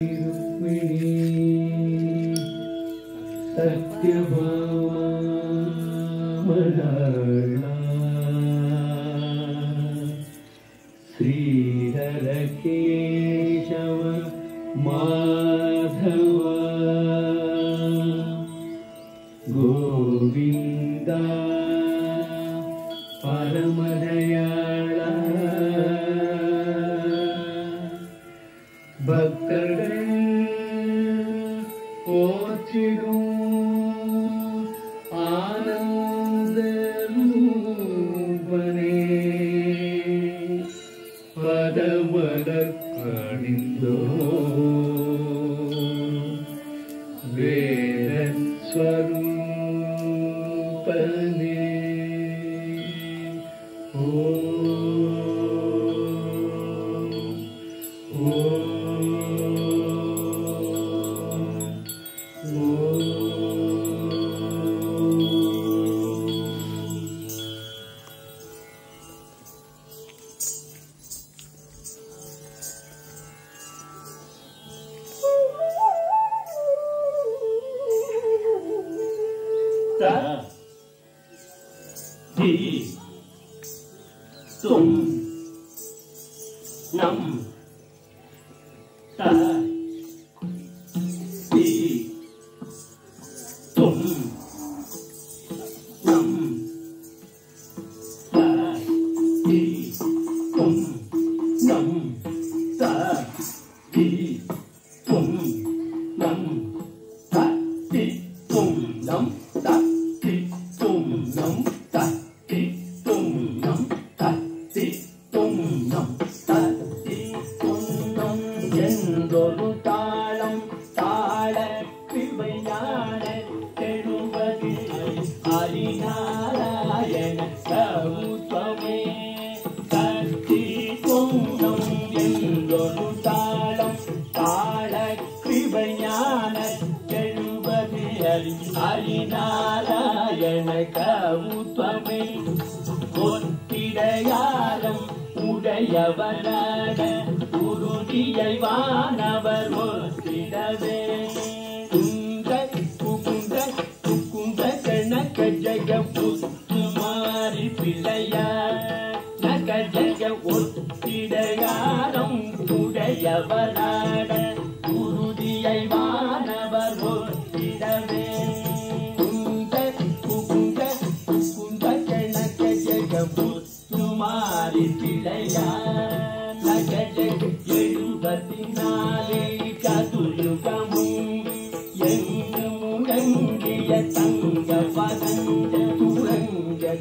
रुक्मिण सत्यभावा श्रीहर माधव गोविन्द போற்றிடும் பதவளக்கணிந்தோ வேதஸ்வரூபனே ஓ tùng. Năm. Tạ Dum, dum, dum, dum, dum, Harinarayana சரூபமே சக்தி குண்டம் என்றொரு தாளம் தாள கிருபஞான எழுபது ஹரி ஹரிநாராயண கவுத்வமே கொத்திடையாரம் உடையவனான உறுதியை வானவர் ஒத்திடவே ஜெய புத்து மாறி பிழையா நக ஜெய ஒத்திடையாரம் உடையவராட குருதியை வானவர் ஒத்திடவே குந்த குந்த குந்த மாறி பிழையா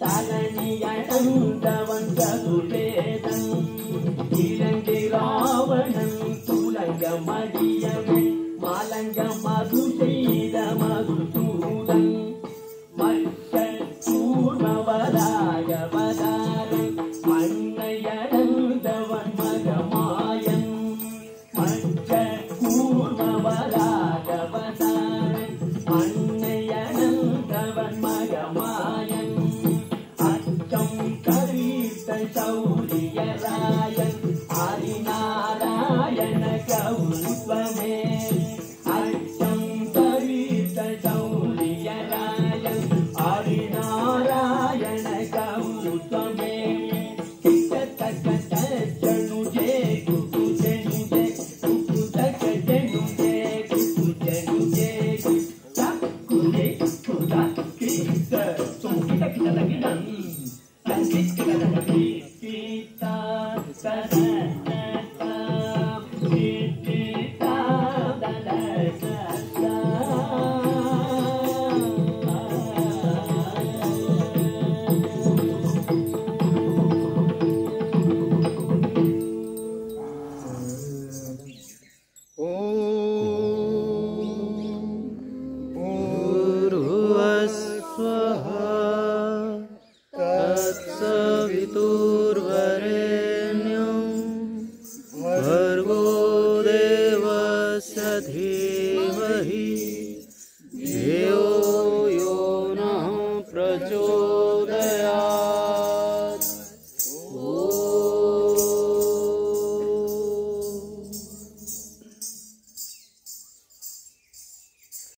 Tanani ya unda wanda ஆரியராயன் ஆரிநாராயணன் Brasil. Virgo